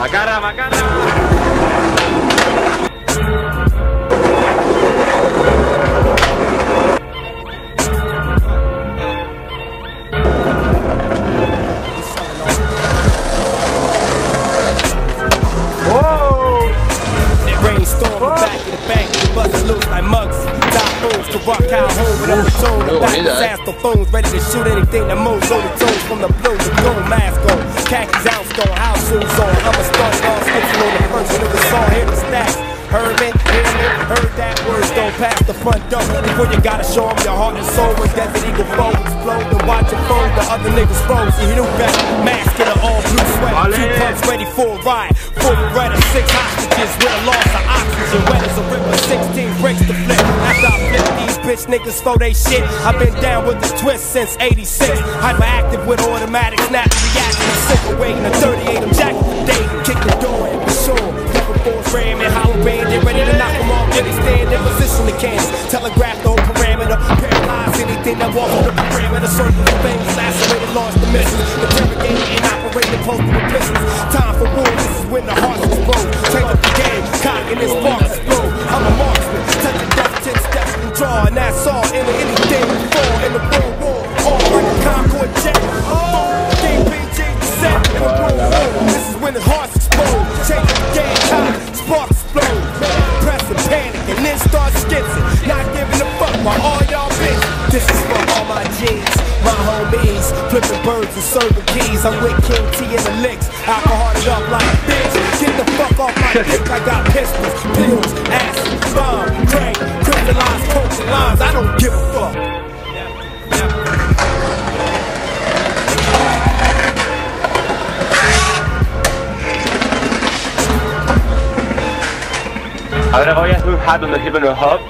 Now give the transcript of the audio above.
Macara, macara. Brainstorm the back of the bank, we bust loose like mugs. Top moves to rock Calhoun with a platoon. The back of Sasco phones, ready to shoot anything that moves. Loaded toes from the blue, the gold mask on. Khakis out on, house shoes on. Heard me, hear me, heard that words don't pass the front door. Before you gotta show 'em your heart and soul. When Desert Eagle foe explode, to watch it fold. The other niggas froze. You knew better. Mask in an all blue sweat. Two pumps ready for a ride. Fully ready, six hostages with a loss of oxygen. Wet as a river, 16 bricks to flip. After I flip these bitch niggas for they shit. I've been down with the twist since 86. Hyperactive with automatic snap reaction. Sick away in a 38. I'm jacking the day. Kick the door in for sure. Looking for a ram and. They ready to knock them off. Then they stand in position to cans. Telegraph the whole parameter. Paralyze anything that walks on the parameter. The things. Lacerated, lost the mission. The propagated and operated posted with pistols. Time for war. This is when the hearts explode. Change up the game. Cock this start skitzing. Not giving a fuck while all y'all bitch. This is for all my G's, my homies. Flipping birds and serving keys. I'm with King T and the licks. Alcohol it up like a bitch. Get the fuck off my dick. I got pistols, pills, acid, bomb, crank, crystallized coaching lines. I أنا رايح من حد انه هيبن وهاب